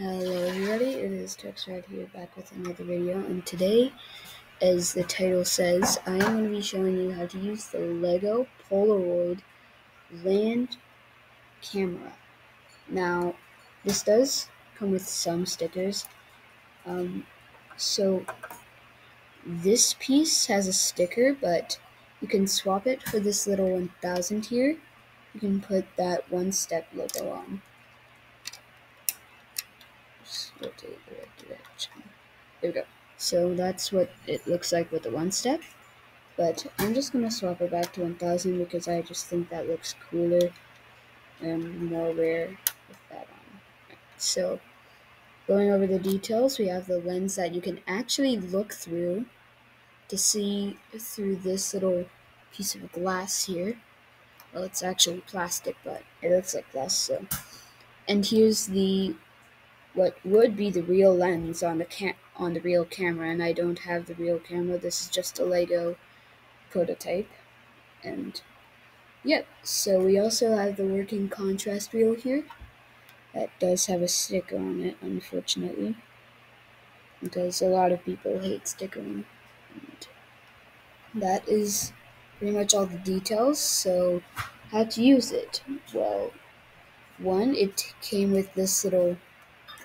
Hello everybody, it is Tex right here back with another video and today, as the title says, I am going to be showing you how to use the LEGO Polaroid land camera. Now, this does come with some stickers, um, so this piece has a sticker, but you can swap it for this little 1000 here. You can put that one step logo on rotate direction. There we go. So that's what it looks like with the one step. But I'm just going to swap it back to 1000 because I just think that looks cooler and more rare with that on. So going over the details, we have the lens that you can actually look through to see through this little piece of glass here. Well, it's actually plastic, but it looks like glass. So, and here's the what would be the real lens on the cam on the real camera and I don't have the real camera. This is just a Lego prototype. And yep so we also have the working contrast wheel here. That does have a sticker on it unfortunately. Because a lot of people hate stickering. And that is pretty much all the details so how to use it? Well one it came with this little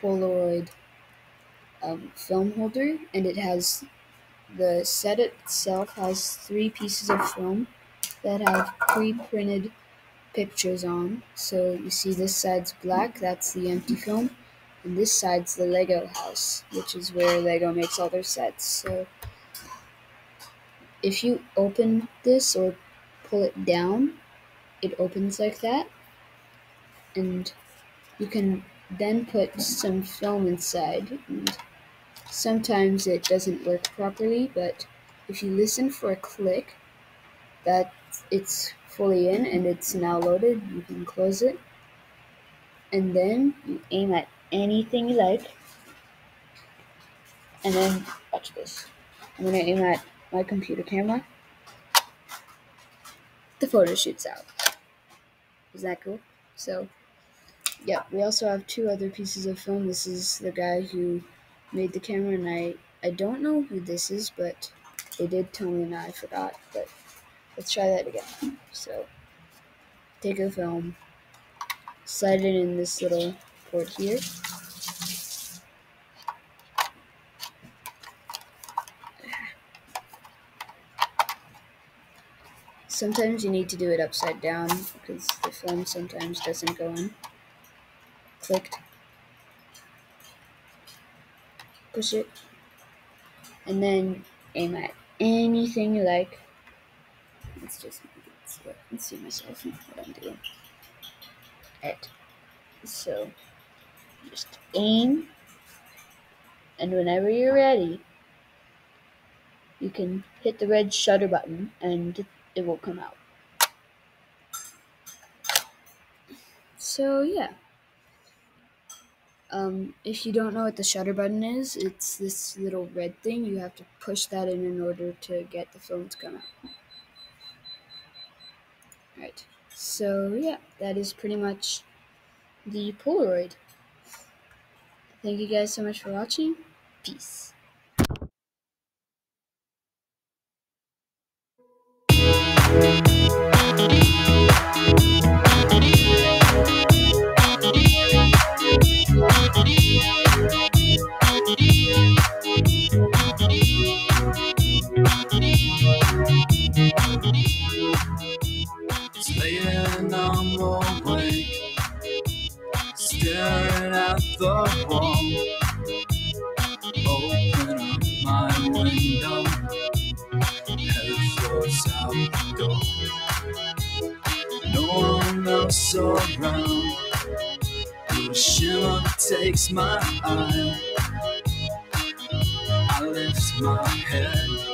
Polaroid um, film holder, and it has the set itself has three pieces of film that have pre-printed pictures on. So you see this side's black, that's the empty film, and this side's the Lego house, which is where Lego makes all their sets. So if you open this or pull it down, it opens like that, and you can then put some film inside. And sometimes it doesn't work properly, but if you listen for a click, that it's fully in and it's now loaded, you can close it. And then you aim at anything you like. And then, watch this. I'm gonna aim at my computer camera. The photo shoots out. Is that cool? So, yeah, we also have two other pieces of film. This is the guy who made the camera, and I, I don't know who this is, but they did tell me, and I forgot. But let's try that again. So, take a film, slide it in this little port here. Sometimes you need to do it upside down because the film sometimes doesn't go in clicked. Push it. And then aim at anything you like. Let's just let's see myself what I'm doing. It. So just aim and whenever you're ready you can hit the red shutter button and it will come out. So yeah. Um, if you don't know what the shutter button is, it's this little red thing. You have to push that in in order to get the film to come out. Right. So yeah, that is pretty much the Polaroid. Thank you guys so much for watching. Peace. Laying on the wake, staring at the wall. Open up my window, head towards out door. No one else around. The shimmer takes my eye. I lift my head.